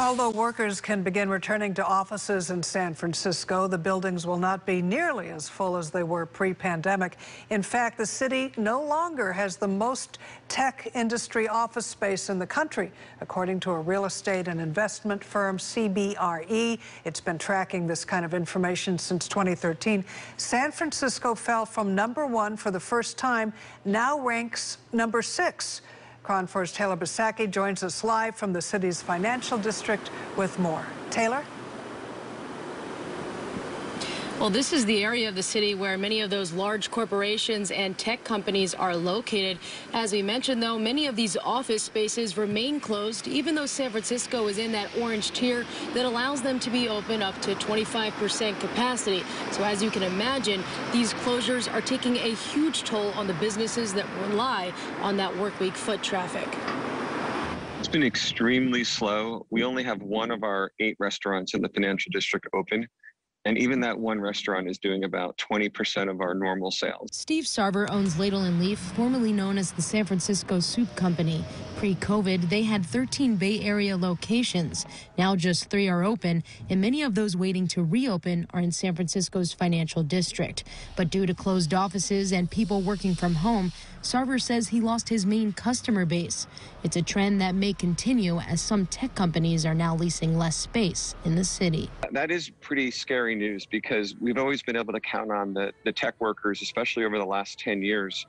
Although workers can begin returning to offices in San Francisco, the buildings will not be nearly as full as they were pre-pandemic. In fact, the city no longer has the most tech industry office space in the country, according to a real estate and investment firm, CBRE. It's been tracking this kind of information since 2013. San Francisco fell from number one for the first time, now ranks number six. 4's Taylor Bisacky joins us live from the city's financial district with more. Taylor? Well, this is the area of the city where many of those large corporations and tech companies are located. As we mentioned, though, many of these office spaces remain closed, even though San Francisco is in that orange tier that allows them to be open up to 25% capacity. So as you can imagine, these closures are taking a huge toll on the businesses that rely on that workweek foot traffic. It's been extremely slow. We only have one of our eight restaurants in the financial district open. And even that one restaurant is doing about 20% of our normal sales. Steve Sarver owns Ladle and Leaf, formerly known as the San Francisco Soup Company. Pre COVID, they had 13 Bay Area locations. Now just three are open, and many of those waiting to reopen are in San Francisco's financial district. But due to closed offices and people working from home, Sarver says he lost his main customer base. It's a trend that may continue as some tech companies are now leasing less space in the city. That is pretty scary news because we've always been able to count on the, the tech workers, especially over the last 10 years,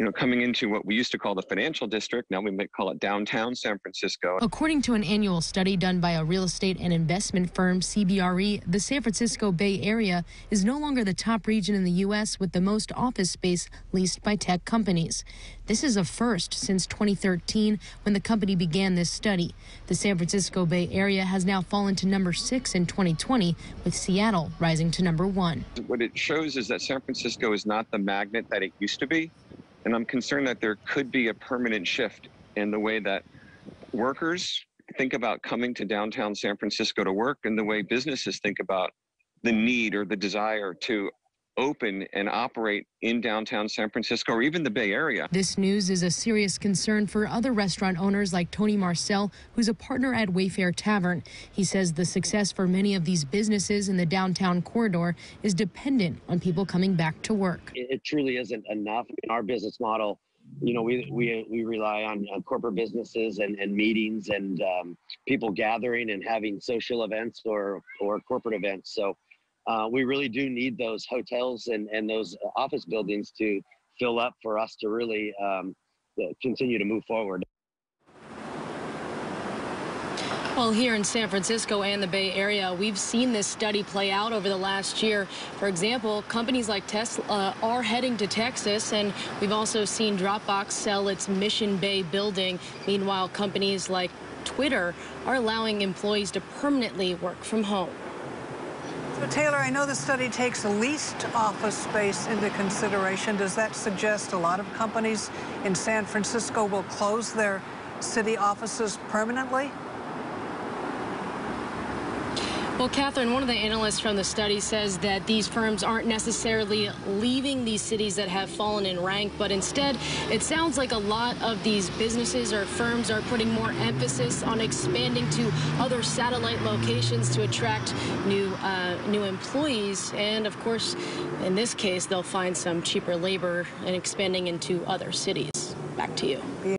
you know, coming into what we used to call the financial district, now we might call it downtown San Francisco. According to an annual study done by a real estate and investment firm, CBRE, the San Francisco Bay Area is no longer the top region in the U.S. with the most office space leased by tech companies. This is a first since 2013 when the company began this study. The San Francisco Bay Area has now fallen to number six in 2020, with Seattle rising to number one. What it shows is that San Francisco is not the magnet that it used to be. And I'm concerned that there could be a permanent shift in the way that workers think about coming to downtown San Francisco to work and the way businesses think about the need or the desire to open and operate in downtown San Francisco or even the Bay Area. This news is a serious concern for other restaurant owners like Tony Marcel, who's a partner at Wayfare Tavern. He says the success for many of these businesses in the downtown corridor is dependent on people coming back to work. It truly isn't enough. In our business model, you know, we we, we rely on, on corporate businesses and, and meetings and um, people gathering and having social events or or corporate events. So uh, we really do need those hotels and, and those office buildings to fill up for us to really um, continue to move forward. Well, here in San Francisco and the Bay Area, we've seen this study play out over the last year. For example, companies like Tesla uh, are heading to Texas, and we've also seen Dropbox sell its Mission Bay building. Meanwhile, companies like Twitter are allowing employees to permanently work from home. So, Taylor, I know the study takes leased office space into consideration. Does that suggest a lot of companies in San Francisco will close their city offices permanently? Well, Catherine, one of the analysts from the study says that these firms aren't necessarily leaving these cities that have fallen in rank, but instead it sounds like a lot of these businesses or firms are putting more emphasis on expanding to other satellite locations to attract new uh, new employees. And of course, in this case, they'll find some cheaper labor and expanding into other cities. Back to you.